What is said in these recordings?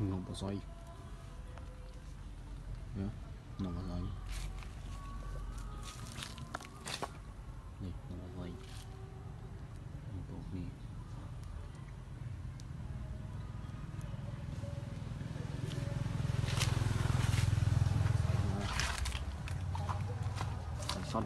não posso xoay, não posso aí này nó vậy bột mì sản xuất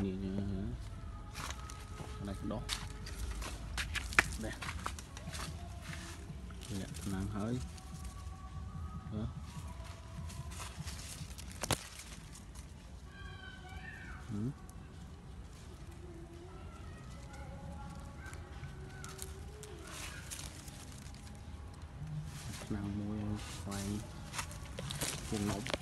như, như này đó. Đây. Dạ nặng hơi đó. Ừ. Nào mua quay. Cùng nộp